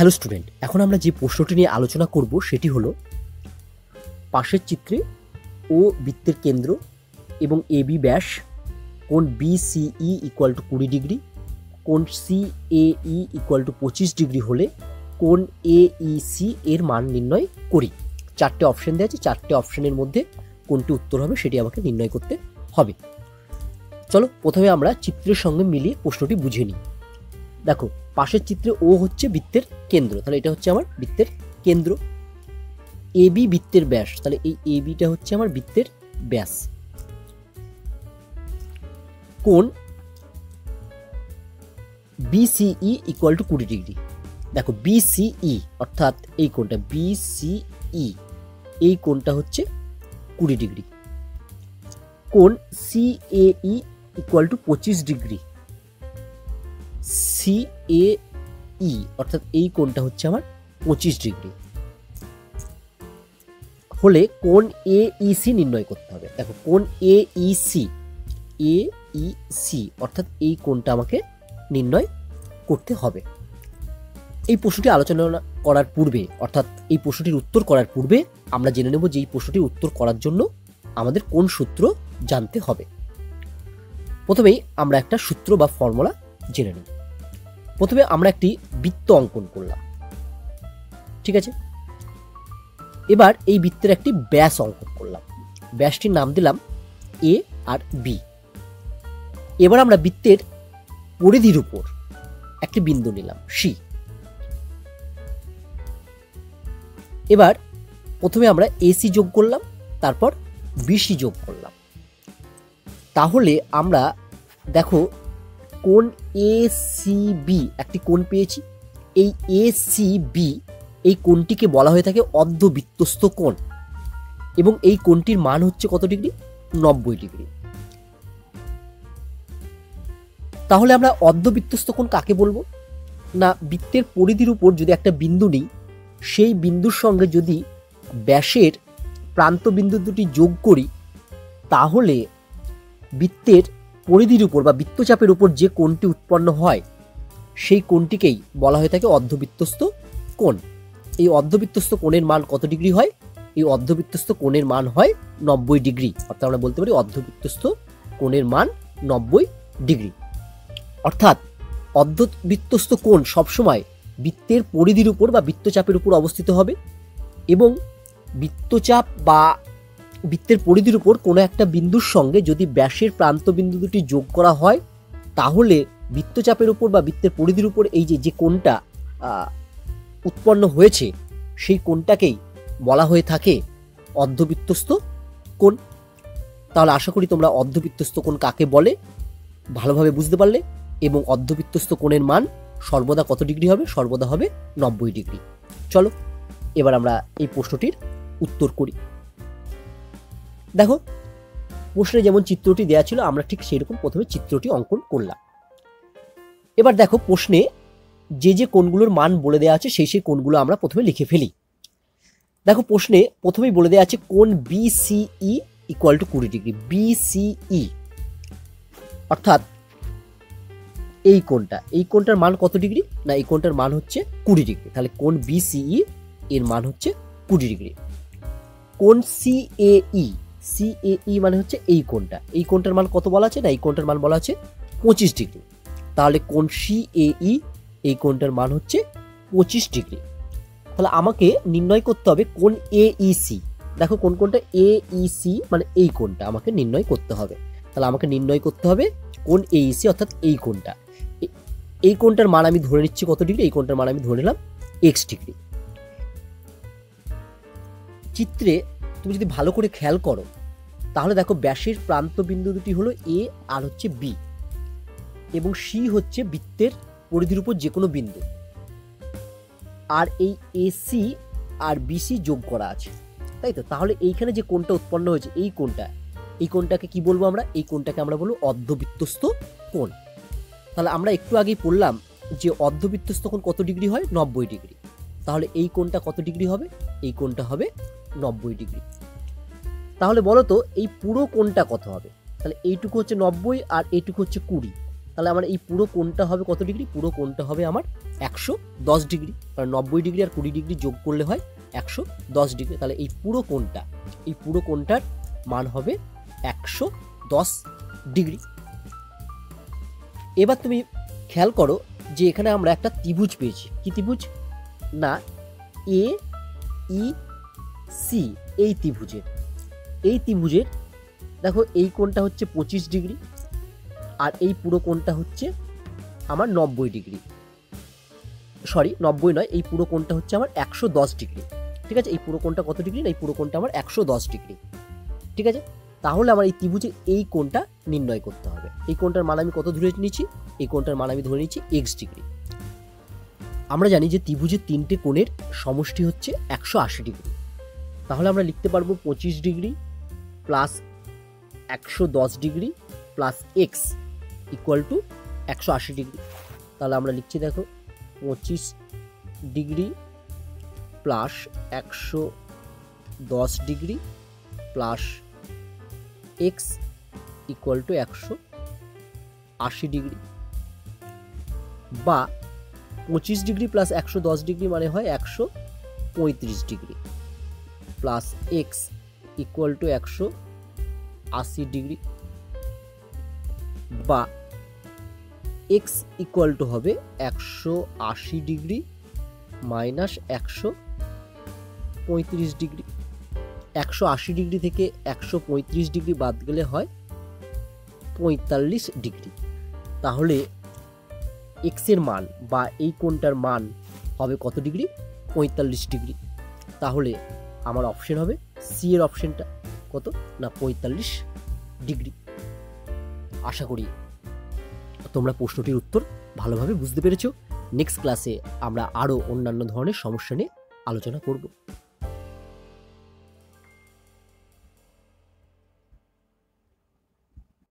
Hello student, এখন আমরা যে প্রশ্নটি নিয়ে আলোচনা করব সেটি হলো, পাশের চিত্রে ও বৃত্তের কেন্দ্র এবং এ বি ব্যাস কোন বি সিই ইকুয়াল টু কুড়ি ডিগ্রি কোন C A E equal to পঁচিশ ডিগ্রি হলে কোন এ ই সি এর মান নির্ণয় করি। চারটে অপশন দেওয়া আছে, চারটে অপশনের মধ্যে কোনটি উত্তর হবে সেটি আমাকে নির্ণয় করতে হবে। চলো, প্রথমে আমরা চিত্রের সঙ্গে মিলিয়ে প্রশ্নটি বুঝে নিই। দেখো পাশের চিত্রে ও হচ্ছে বৃত্তের কেন্দ্র। তাহলে এটা হচ্ছে আমার বৃত্তের কেন্দ্র। এ বি বৃত্তের ব্যাস। তাহলে এই এ বিটা হচ্ছে আমার বৃত্তের ব্যাস। কোণ বিসিই ইকুয়াল টু কুড়ি ডিগ্রি। দেখো বিসিই অর্থাৎ এই কোণটা বিসিই এই কোণটা হচ্ছে কুড়ি ডিগ্রি। কোণ সিএই ইকুয়াল টু পঁচিশ ডিগ্রি। সি এ ই অর্থাৎ এই কোণটা হচ্ছে আমার পঁচিশ ডিগ্রি। হলে কোণ এ সি নির্ণয় করতে হবে। দেখো, কোণ এ ই সি এ সি অর্থাৎ এই কোণটা আমাকে নির্ণয় করতে হবে। এই প্রশ্নটি আলোচনা করার পূর্বে, অর্থাৎ এই প্রশ্নটির উত্তর করার পূর্বে, আমরা জেনে নেব যে এই প্রশ্নটির উত্তর করার জন্য আমাদের কোন সূত্র জানতে হবে। প্রথমেই আমরা একটা সূত্র বা ফর্মুলা জেনে নিই প্রথমে আমরা একটি বৃত্ত অঙ্কন করলাম। ঠিক আছে? এবার এই বৃত্তের একটি ব্যাস অঙ্কন করলাম। ব্যাসটির নাম দিলাম এ আর বি এবার আমরা বৃত্তের পরিধির উপর একটি বিন্দু নিলাম সি এবার প্রথমে আমরা এসি যোগ করলাম, তারপর বিসি যোগ করলাম। তাহলে আমরা দেখো কোন এ সি বি একটি কোণ পেয়েছি। এই এ সি বি এই কোণটিকে বলা হয়ে থাকে অর্ধবৃত্তস্থ কোণ। এবং এই কোণটির মান হচ্ছে কত ডিগ্রি? নব্বই ডিগ্রি। তাহলে আমরা অর্ধবৃত্তস্থ কোণ কাকে বলব? না, বৃত্তের পরিধির উপর যদি একটা বিন্দু নিই, সেই বিন্দুর সঙ্গে যদি ব্যাসের প্রান্ত বিন্দু দুটি যোগ করি, তাহলে বৃত্তের পরিধির উপর বা বৃত্তচাপের উপর যে কোণটি উৎপন্ন হয়, সেই কোণটিকেই বলা হয়ে থাকে অর্ধবৃত্তস্থ কোণ। এই অর্ধবৃত্তস্থ কোণের মান কত ডিগ্রি হয়? এই অর্ধবৃত্তস্থ কোণের মান হয় নব্বই ডিগ্রি, অর্থাৎ আমরা বলতে পারি অর্ধবৃত্তস্থ কোণের মান নব্বই ডিগ্রি। অর্থাৎ অর্ধবৃত্তস্থ কোণ সবসময় বৃত্তের পরিধির উপর বা বৃত্তচাপের উপর অবস্থিত হবে এবং বৃত্তচাপ বা বৃত্তের পরিধির উপর কোনো একটা বিন্দুর সঙ্গে যদি ব্যাসের প্রান্ত বিন্দু দুটি যোগ করা হয়, তাহলে বৃত্তচাপের উপর বা বৃত্তের পরিধির উপর এই যে যে কোণটা উৎপন্ন হয়েছে, সেই কোণটাকেই বলা হয়ে থাকে অর্ধবৃত্তস্থ কোণ। তাহলে আশা করি তোমরা অর্ধবৃত্তস্থ কোণ কাকে বলে ভালোভাবে বুঝতে পারলে এবং অর্ধবৃত্তস্থ কোণের মান সর্বদা কত ডিগ্রি হবে? সর্বদা হবে নব্বই ডিগ্রি। চলো, এবার আমরা এই প্রশ্নটির উত্তর করি। দেখো, প্রশ্নে যেমন চিত্রটি দেওয়া ছিল, আমরা ঠিক সেরকম প্রথমে চিত্রটি অঙ্কন করলাম। এবার দেখো প্রশ্নে যে যে কোনগুলোর মান বলে দেওয়া আছে, সেই সেই কোনগুলো আমরা প্রথমে লিখে ফেলি। দেখো প্রশ্নে প্রথমেই বলে দেওয়া আছে কোণ বিসিই ইকুয়াল টু কুড়ি ডিগ্রি বি বিসিই অর্থাৎ এই কোণটা, এই কোণটার মান কত ডিগ্রি? না, এই কোণটার মান হচ্ছে কুড়ি ডিগ্রি। তাহলে কোণ বিসিই এর মান হচ্ছে কুড়ি ডিগ্রি। কোণ সিএই সিএই মানে হচ্ছে এই কোণটা। এই কোণটার মান কত বলা আছে না? এই কোণটার মান বলা আছে পঁচিশ ডিগ্রি। তাহলে কোণ সিএই এই কোণটার মান হচ্ছে পঁচিশ ডিগ্রি। তাহলে আমাকে নির্ণয় করতে হবে কোন এইসি দেখো কোন কোনটা এইসি মানে এই কোণটা, আমাকে নির্ণয় করতে হবে। তাহলে আমাকে নির্ণয় করতে হবে কোন এইসি অর্থাৎ এই কোণটা। এই কোণটার মান আমি ধরে নিচ্ছি কত ডিগ্রি? এই কোণটার মান আমি ধরে নিলাম এক্স ডিগ্রি। চিত্রে তুমি যদি ভালো করে খেয়াল করো তাহলে দেখো ব্যাসের প্রান্ত বিন্দু দুটি হলো এ, আর হচ্ছে বি। এবং সি হচ্ছে বৃত্তের পরিধির উপর যে কোনো বিন্দু। আর এই এসি আর বিসি যোগ করা আছে। তাই তো? তাহলে এইখানে যে কোণটা উৎপন্ন হয়েছে, এই কোণটা, এই কোণটাকে কি বলব আমরা? এই কোণটাকে আমরা বলব অর্ধবৃত্তস্থ কোণ। তাহলে আমরা একটু আগেই পড়লাম যে অর্ধবৃত্তস্থ কোণ কত ডিগ্রি হয়? নব্বই ডিগ্রি। তাহলে এই কোণটা কত ডিগ্রি হবে? এই কোণটা হবে নব্বই ডিগ্রি। তাহলে বলো তো এই পুরো কোণটা কত হবে? তাহলে এইটুকু হচ্ছে নব্বই আর এইটুকু হচ্ছে কুড়ি। তাহলে আমার এই পুরো কোণটা হবে কত ডিগ্রি? পুরো কোণটা হবে আমার একশো দশ ডিগ্রি। কারণ নব্বই ডিগ্রি আর কুড়ি ডিগ্রি যোগ করলে হয় একশো দশ ডিগ্রি। তাহলে এই পুরো কোণটা, এই পুরো কোণটার মান হবে একশো দশ ডিগ্রি। এবার তুমি খেয়াল করো যে এখানে আমরা একটা ত্রিভুজ পেয়েছি। কি ত্রিভুজ? না, এ, ই, সি, এই ত্রিভুজের। এই ত্রিভুজের, দেখো এই কোণটা হচ্ছে পঁচিশ ডিগ্রি আর এই পুরো কোণটা হচ্ছে আমার নব্বই ডিগ্রি। সরি নব্বই নয়, এই পুরো কোণটা হচ্ছে আমার একশো দশ ডিগ্রি। ঠিক আছে? এই পুরো কোণটা কত ডিগ্রি? না, এই পুরো কোণটা আমার একশো দশ ডিগ্রি। ঠিক আছে? তাহলে আমার এই ত্রিভুজের এই কোণটা নির্ণয় করতে হবে। এই কোণটার মান আমি কত ধরে নিচ্ছি? এই কোণটার মান আমি ধরে নিচ্ছি এক্স ডিগ্রি। আমরা জানি যে ত্রিভুজের তিনটে কোণের সমষ্টি হচ্ছে একশো আশি ডিগ্রি। তাহলে আমরা লিখতে পারব পঁচিশ ডিগ্রি প্লাস একশো দশ degree plus X equal to একশো আশি ডিগ্রি। তাহলে আমরা লিখছি দেখো, পঁচিশ ডিগ্রি প্লাস একশো দশ degree plus X equal to একশো আশি ডিগ্রি। বা পঁচিশ ডিগ্রি প্লাস একশো দশ ডিগ্রি মানে হয় একশো পঁয়ত্রিশ degree plus X equal to একশো আশি ডিগ্রি বা এক্স ইকুয়াল টু হবে একশো আশি ডিগ্রি মাইনাস একশো পঁয়ত্রিশ ডিগ্রি একশো আশি ডিগ্রি থেকে একশো পঁয়ত্রিশ ডিগ্রি বাদ গেলে হয় পঁয়তাল্লিশ ডিগ্রি তাহলে এক্সের মান বা এই কোণটার মান হবে কত ডিগ্রি পঁয়তাল্লিশ ডিগ্রি তাহলে আমার অপশন হবে সি এর অপশনটা কত? না, পঁয়তাল্লিশ ডিগ্রি। আশা করি তোমরা প্রশ্নটির উত্তর ভালোভাবে বুঝতে পেরেছ। নেক্সট ক্লাসে আমরা আরও অন্যান্য ধরনের সমস্যা নিয়ে আলোচনা করব।